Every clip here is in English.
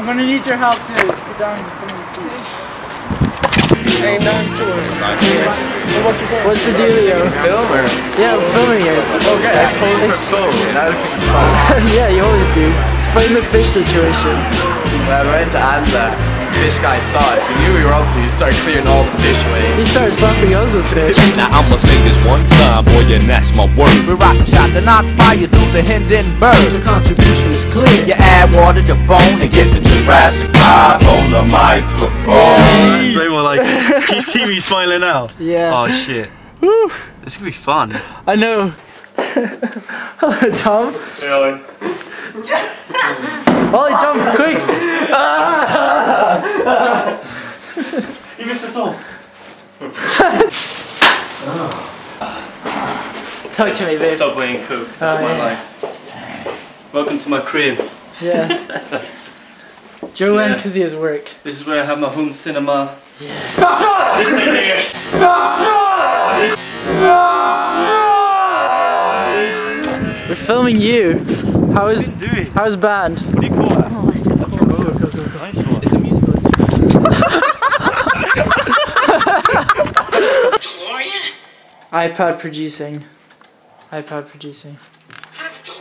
I'm gonna need your help to put down some of the seats. Ain't nothing to it. So what you? What's the deal dealio? Filmer. Yeah, I'm filming it. Okay, I posed for phone. Now yeah, you always do. Explain the fish situation. When I went to Asda, fish guy saw us. He knew we were up to. He started clearing all the fish away. He started slapping us with fish. Now I'ma say this one time, boy, and that's my word. We rock a shot to knock fire through the Hindenburg. The contribution is clear. You add water to bone and get the Jurassic Park on the microphone. Play more like it. Can you see me smiling now? Yeah. Oh shit. Woo. This is gonna be fun. I know. Hello, Tom. hey Ollie, jump, quick! You missed us all. Talk to me, babe. Subway and Coke. That's Oh, my yeah. life. Welcome to my crib. Yeah. Joanne, Yeah. because he has work. This is where I have my home cinema. We're filming you. How is how is band? What do you call that? Oh, it's so cool. Oh, Nice one. It's a musical iPad producing. iPad producing.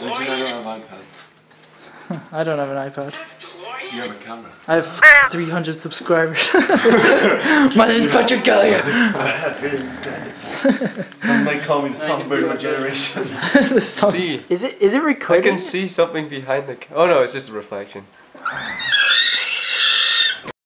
I don't have an iPad. You have a camera. I have 300 subscribers. My name is Patrick Gallagher. Some might call me the sunbird of my generation. The song- See. Is it is it recording? I can see something behind the. Ca- oh no, it's just a reflection.